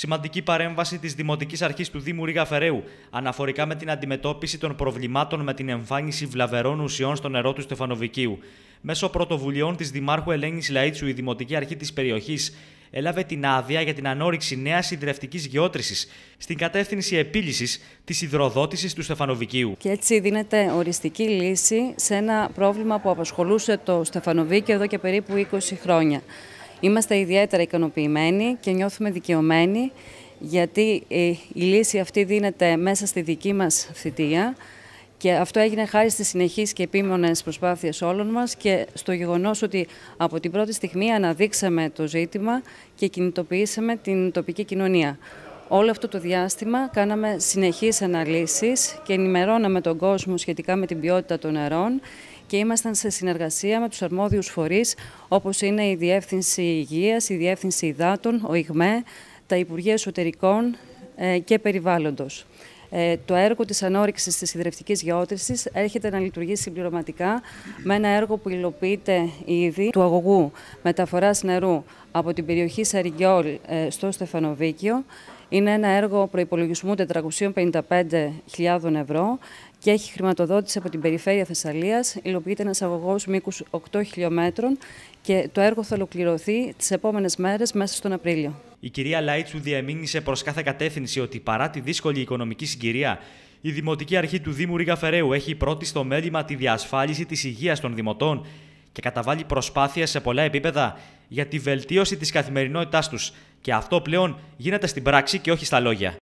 Σημαντική παρέμβαση της Δημοτικής Αρχής του Δήμου Ρίγα Φεραίου αναφορικά με την αντιμετώπιση των προβλημάτων με την εμφάνιση βλαβερών ουσιών στο νερό του Στεφανοβικίου. Μέσω πρωτοβουλειών της Δημάρχου Ελένης Λαΐτσου, η Δημοτική Αρχή της περιοχής έλαβε την άδεια για την ανόρυξη νέας συντρευτική γεώτρησης στην κατεύθυνση επίλυσης της υδροδότησης του Στεφανοβικίου. Και έτσι δίνεται οριστική λύση σε ένα πρόβλημα που απασχολούσε το Στεφανοβίκιο εδώ και περίπου 20 χρόνια. Είμαστε ιδιαίτερα ικανοποιημένοι και νιώθουμε δικαιωμένοι γιατί ε, η λύση αυτή δίνεται μέσα στη δική μας θητεία και αυτό έγινε χάρη στις συνεχείς και επίμονες προσπάθειες όλων μας και στο γεγονός ότι από την πρώτη στιγμή αναδείξαμε το ζήτημα και κινητοποιήσαμε την τοπική κοινωνία. Όλο αυτό το διάστημα κάναμε συνεχείς αναλύσεις και ενημερώναμε τον κόσμο σχετικά με την ποιότητα των νερών και ήμασταν σε συνεργασία με τους αρμόδιους φορείς όπως είναι η Διεύθυνση Υγείας, η Διεύθυνση Υδάτων, ο ΙΓΜΕ, τα Υπουργεία Εσωτερικών ε, και Περιβάλλοντος. Ε, το έργο της ανόρυξης της υδρευτικής γεώτρησης έρχεται να λειτουργεί συμπληρωματικά με ένα έργο που υλοποιείται ήδη του αγωγού μεταφοράς νερού από την περιοχή Σαριγιόλ ε, στο Στεφανοβίκιο. Είναι ένα έργο προϋπολογισμού 455.000 ευρώ και έχει χρηματοδότηση από την Περιφέρεια Θεσσαλίας. Υλοποιείται ένας αγωγός μήκους 8 χιλιόμετρων και το έργο θα ολοκληρωθεί τις επόμενες μέρες μέσα στον Απρίλιο. Η κυρία Λάιτσου διαμήνυσε προς κάθε κατεύθυνση ότι παρά τη δύσκολη οικονομική συγκυρία, η Δημοτική Αρχή του Δήμου Ρίγα Φεραίου έχει πρώτη στο μέλημα τη διασφάλιση της υγείας των δημοτών και καταβάλει προσπάθεια σε πολλά επίπεδα για τη βελτίωση της καθημερινότητάς τους. Και αυτό πλέον γίνεται στην πράξη και όχι στα λόγια.